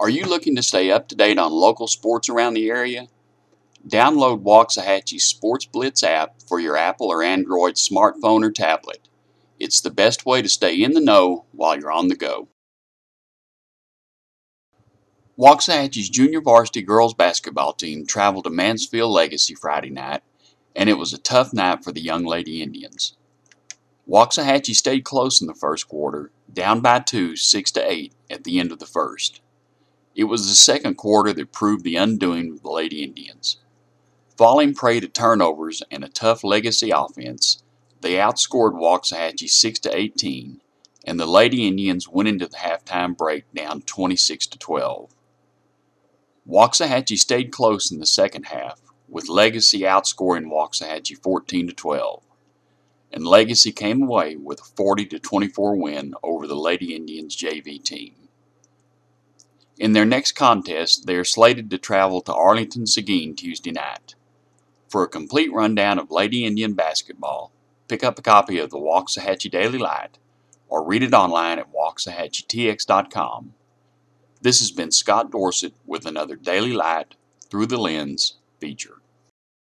Are you looking to stay up to date on local sports around the area? Download Waxahachie's Sports Blitz app for your Apple or Android smartphone or tablet. It's the best way to stay in the know while you're on the go. Waxahachie's junior varsity girls basketball team traveled to Mansfield Legacy Friday night, and it was a tough night for the Young Lady Indians. Waxahachie stayed close in the first quarter, down by two, 6 to 8 at the end of the first. It was the second quarter that proved the undoing of the Lady Indians. Falling prey to turnovers and a tough legacy offense, they outscored Waxahachie 6 to 18, and the Lady Indians went into the halftime break down 26 to 12. Waxahachie stayed close in the second half, with Legacy outscoring Waxahachie 14 to 12 and Legacy came away with a 40 to 24 win over the Lady Indians JV team. In their next contest, they are slated to travel to Arlington Seguin Tuesday night. For a complete rundown of Lady Indian basketball, pick up a copy of the Waxahachie Daily Light or read it online at waxahachietx.com. This has been Scott Dorsett with another Daily Light Through the Lens feature.